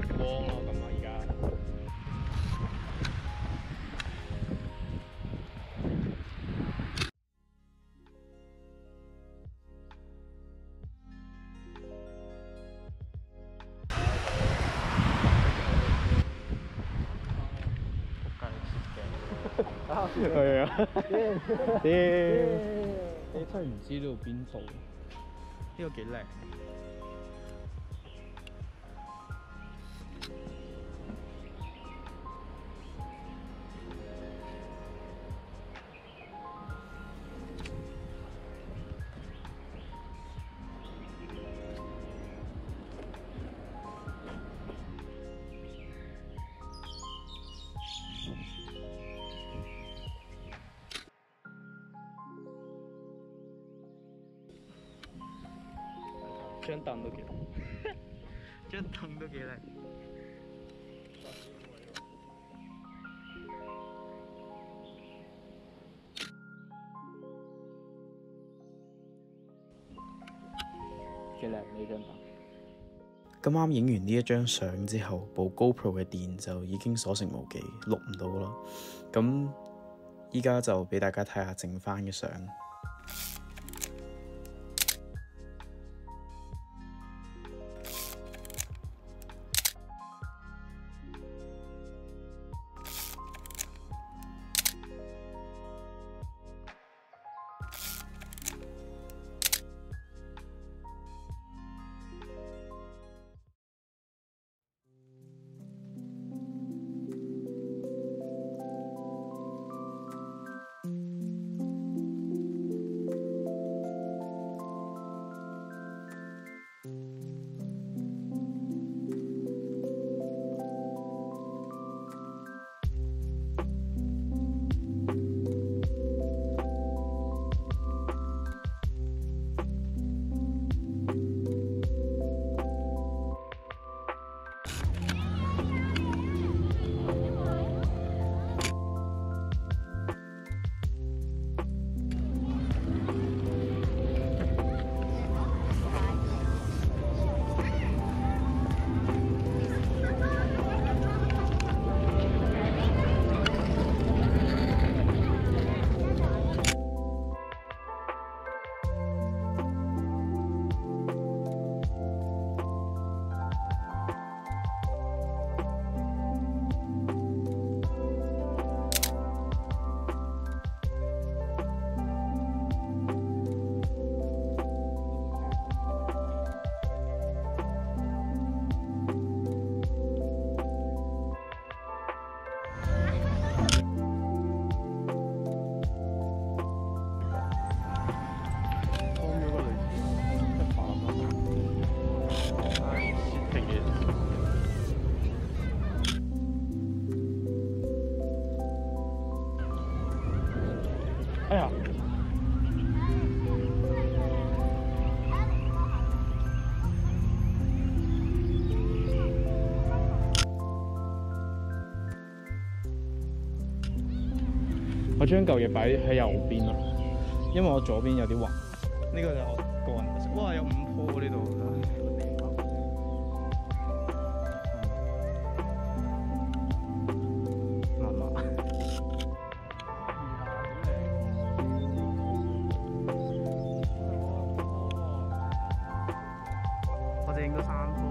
陽光咯，咁啊而家。係啊，屌！你真係唔知呢度邊度，呢個幾靚。張凳都幾靚，張凳都幾靚。幾靚呢張凳。咁啱影完呢一張相之後，部 GoPro 嘅電就已經所剩無幾，錄唔到咯。咁依家就俾大家睇下剩翻嘅相。哎呀！我將舊嘢擺喺右邊咯，因為我左邊有啲橫。呢個就我個人。哇，有五鋪喎呢度。整个山坡